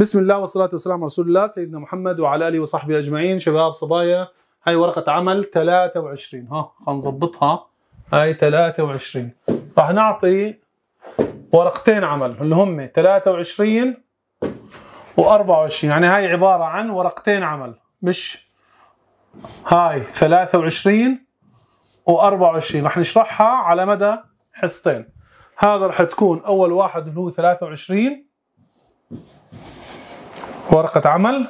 بسم الله والصلاة والسلام على رسول الله سيدنا محمد وعلى آله وصحبه أجمعين شباب صبايا هاي ورقة عمل 23 ها خلينا نظبطها هاي 23 راح نعطي ورقتين عمل اللي هم 23 و24 يعني هاي عبارة عن ورقتين عمل مش هاي 23 و24 راح نشرحها على مدى حصتين هذا راح تكون أول واحد اللي هو 23 ورقة عمل.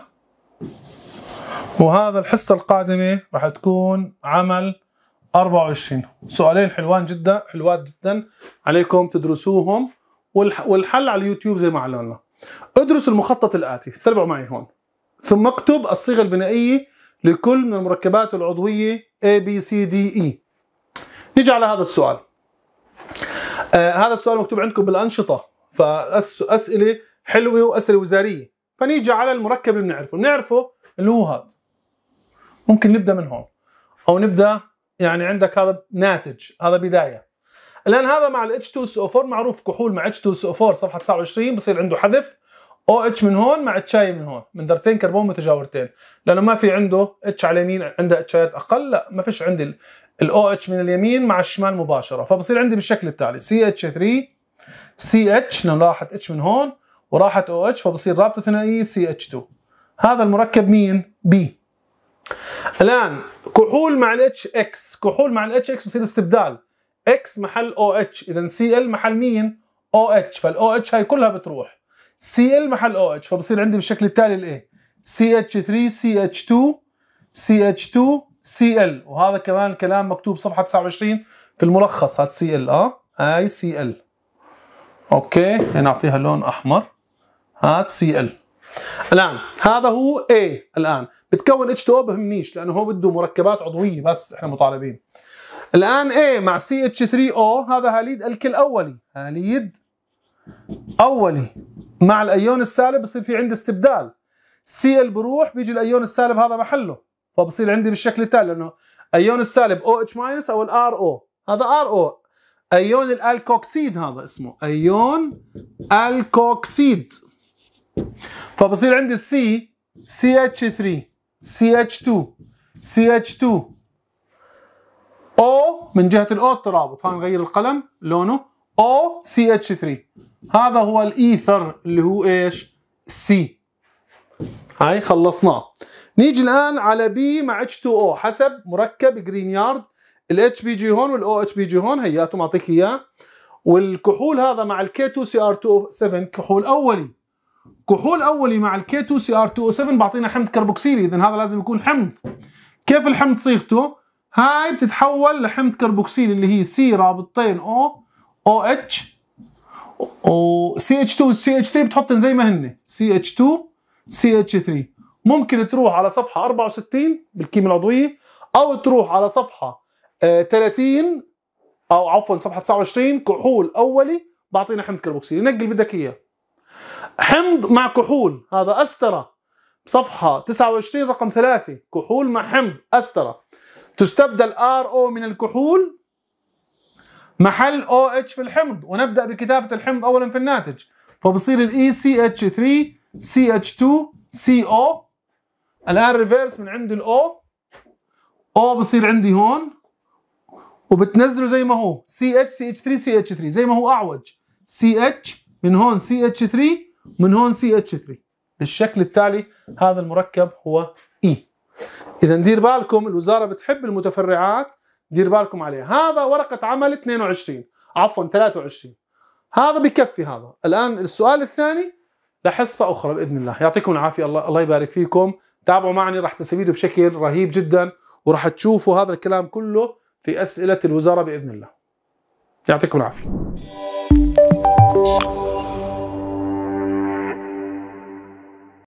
وهذا الحصة القادمة راح تكون عمل 24 سؤالين حلوان جدا حلوات جدا. عليكم تدرسوهم. والح- والحل على اليوتيوب زي ما علمنا ادرس المخطط الآتي. تابعوا معي هون. ثم اكتب الصيغة البنائية لكل من المركبات العضوية A B C D E. نيجي على هذا السؤال. آه هذا السؤال مكتوب عندكم بالأنشطة. فأسئلة حلوة وأسئلة وزارية. فنيجي على المركب اللي بنعرفه. بنعرفه اللي هو هذا. ممكن نبدأ من هون. أو نبدأ يعني عندك هذا ناتج هذا بداية. الآن هذا مع ال H2SO4 معروف كحول مع H2SO4 صفحة 29 بصير عنده حذف. OH من هون مع اتشاي من هون من درتين كربون متجاورتين. لأنه ما في عنده اتش على اليمين عنده اتشايات أقل لا ما فيش عندي ال OH من اليمين مع الشمال مباشرة. فبصير عندي بالشكل التالي. سي اتش 3 سي اتش لأنه اتش من هون. وراحت أو اتش فبصير رابطة ثنائية CH 2 هذا المركب مين؟ B الآن كحول مع الاتش إكس كحول مع الاتش إكس بصير استبدال. إكس محل أو اتش اذا سي ال محل مين؟ أو اتش فالاو اتش هاي كلها بتروح. سي ال محل أو اتش فبصير عندي بالشكل التالي الايه سي اتش 3 سي اتش 2 سي اتش 2 سي ال وهذا كمان كلام مكتوب صفحة 29 في الملخص. هذا Cl آه. هاي Cl okay. نعطيها لون أحمر. هات Cl. الآن هذا هو A الآن. بتكون H2O بهمنيش لأنه هو بده مركبات عضوية بس إحنا مطالبين. الآن A مع CH3O هذا هاليد ألكيل أولي. هاليد أولي. مع الأيون السالب بصير في عندي استبدال. Cl بروح بيجي الأيون السالب هذا محله. فبصير عندي بالشكل التالي لأنه أيون السالب OH minus أو ال RO هذا RO أيون الألكوكسيد هذا اسمه. أيون ألكوكسيد. فبصير عندي السي سي اتش 3 سي اتش 2 سي اتش 2 أو من جهة الأو الترابط. ها نغير القلم لونه. O CH 3 هذا هو الإيثر اللي هو إيش؟ C هاي خلصناه. نيجي الآن على B مع H 2 O حسب مركب جرينيارد ال H بيجي هون وال OH بيجي هون. هياته معطيك إياه. والكحول هذا مع ال K 2 Cr 2 7 كحول أولي. كحول أولي مع ال K 2 Cr 2 7 بعطينا حمض كربوكسيلي. اذا هذا لازم يكون حمض. كيف الحمض صيغته؟ هاي بتتحول لحمض كربوكسيلي اللي هي سي رابطتين أو أو اتش و سي اتش 2 سي اتش 3 بتحطن زي ما هن سي اتش 2 سي اتش 3 ممكن تروح على صفحة 64 بالكيمياء العضويه أو تروح على صفحة آه 30 أو عفوا صفحة 29 كحول أولي بعطينا حمض كربوكسيلي. اللي بدك إياه. حمض مع كحول. هذا استر صفحة 29 رقم 3 كحول مع حمض. استر تستبدل O من الكحول محل H في الحمض. ونبدأ بكتابة الحمض اولا في الناتج. فبصير ال E CH 3 CH 2 C O الآن reverse من عند ال O O بصير عندي هون. وبتنزله زي ما هو. سي اتش سي اتش 3 سي اتش 3 زي ما هو سي اتش من هون سي اتش 3 من هون CH 3 بالشكل التالي هذا المركب هو E إذا دير بالكم الوزارة بتحب المتفرعات دير بالكم عليها. هذا ورقة عمل 22 عفوا 23 هذا بكفي هذا. الآن السؤال الثاني لحصة أخرى بإذن الله. يعطيكم العافية. الله الله يبارك فيكم. تابعوا معنا. راح تستفيدوا بشكل رهيب جدا وراح تشوفوا هذا الكلام كله في أسئلة الوزارة بإذن الله. يعطيكم العافية.